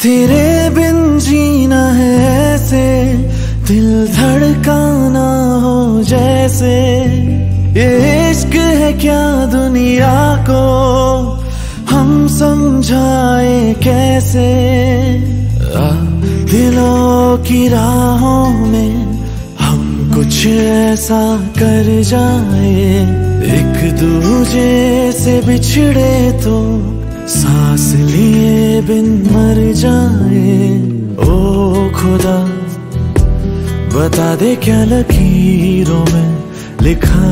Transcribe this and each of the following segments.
तेरे दिल धड़काना हो जैसे। ये इश्क है क्या दुनिया को? हम समझाए कैसे? दिलों की राहों में हम कुछ ऐसा कर जाए। एक दूजे से बिछड़े तो सांस लिए बिन मर जाए। ओ खुदा। बता दे क्या लकीरों में लिखा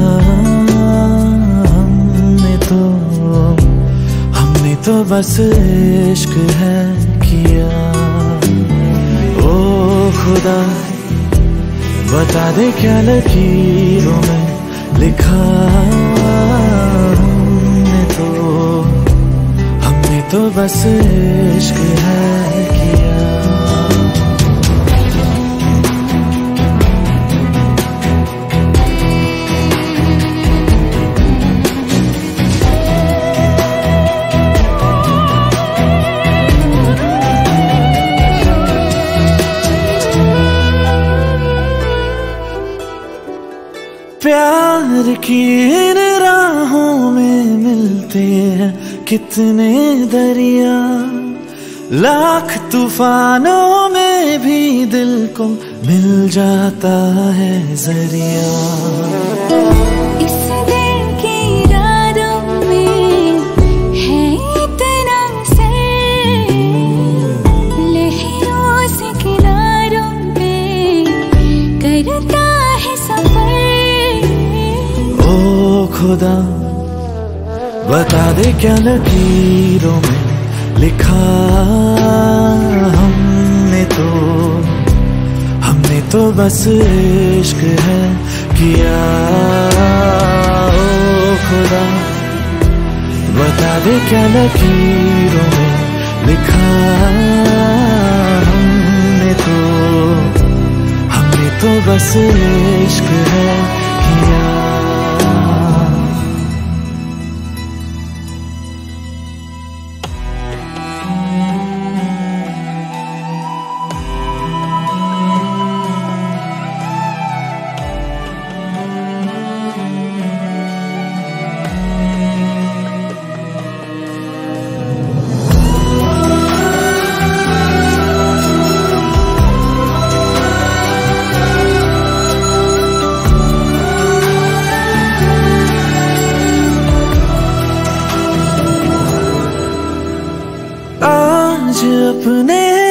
हमने तो। हमने तो बस इश्क है किया। ओ खुदा, बता दे क्या लकीरों में लिखा हमने तो। हमने तो बस इश्क है प्यार की इन राहों में मिलते हैं कितने दरिया। लाख तूफानों में भी दिल को मिल जाता है ज़रिया। खुदा, बता दे क्या लकीरों में लिखा हमने तो। हमने तो बस इश्क है किया। ओ खुदा, बता दे क्या लकीरों में लिखा हमने तो। हमने तो बस इश्क है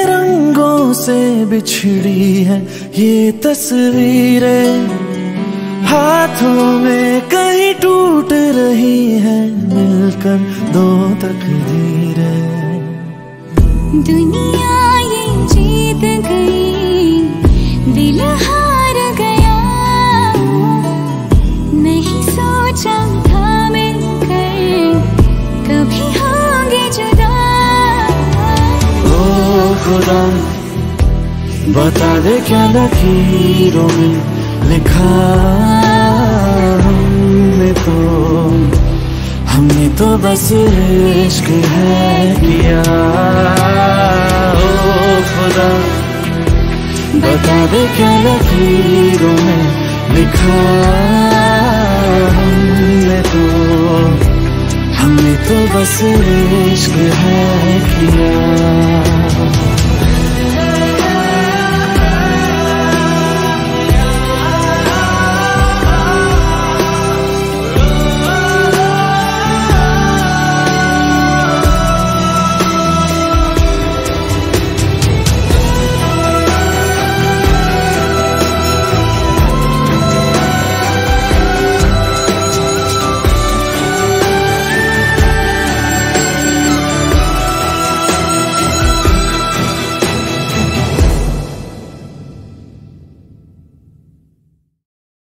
रंगों से बिछड़ी है ये तस्वीरें। हाथों में कहीं टूट रही है, मिलकर दो तकदीरें। दुनिया खुदा बता दे क्या लकीरों में लिखा हमने तो। हमने तो बस इश्क है किया। ओ खुदा बता दे क्या लकीरों में लिखा हमने तो। हमने तो बस इश्क है किया।